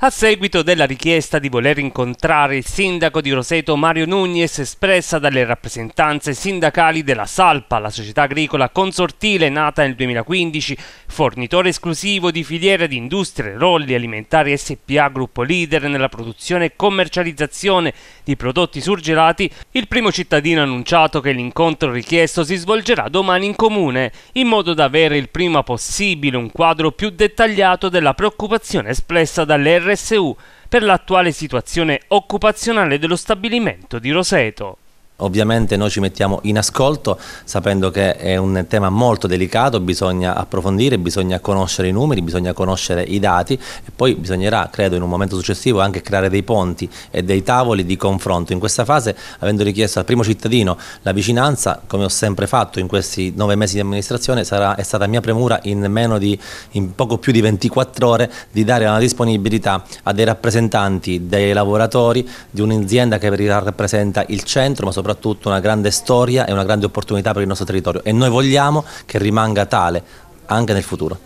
A seguito della richiesta di voler incontrare il sindaco di Roseto Mario Nunez espressa dalle rappresentanze sindacali della Salpa, la società agricola consortile nata nel 2015, fornitore esclusivo di filiere di industrie rolli alimentari SPA gruppo leader nella produzione e commercializzazione di prodotti surgelati, il primo cittadino ha annunciato che l'incontro richiesto si svolgerà domani in comune, in modo da avere il prima possibile un quadro più dettagliato della preoccupazione espressa dalle RSU per l'attuale situazione occupazionale dello stabilimento di Roseto. Ovviamente noi ci mettiamo in ascolto sapendo che è un tema molto delicato, bisogna approfondire, bisogna conoscere i numeri, bisogna conoscere i dati e poi bisognerà, credo, in un momento successivo anche creare dei ponti e dei tavoli di confronto. In questa fase, avendo richiesto al primo cittadino la vicinanza, come ho sempre fatto in questi nove mesi di amministrazione, sarà, è stata mia premura in, di, in poco più di 24 ore di dare una disponibilità a dei rappresentanti dei lavoratori di un'azienda che rappresenta il centro, ma soprattutto soprattutto una grande storia e una grande opportunità per il nostro territorio e noi vogliamo che rimanga tale anche nel futuro.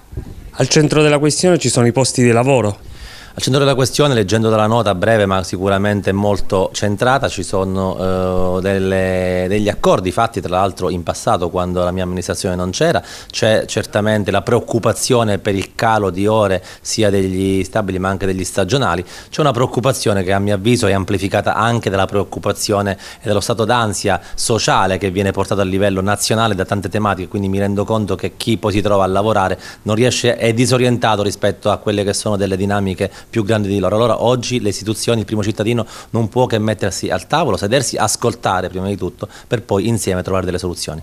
Al centro della questione ci sono i posti di lavoro. Al centro della questione, leggendo dalla nota breve ma sicuramente molto centrata, ci sono eh, delle, degli accordi fatti tra l'altro in passato quando la mia amministrazione non c'era, c'è certamente la preoccupazione per il calo di ore sia degli stabili ma anche degli stagionali, c'è una preoccupazione che a mio avviso è amplificata anche dalla preoccupazione e dallo stato d'ansia sociale che viene portato a livello nazionale da tante tematiche, quindi mi rendo conto che chi poi si trova a lavorare non riesce, è disorientato rispetto a quelle che sono delle dinamiche più grandi di loro. Allora oggi le istituzioni, il primo cittadino non può che mettersi al tavolo, sedersi, ascoltare prima di tutto per poi insieme trovare delle soluzioni.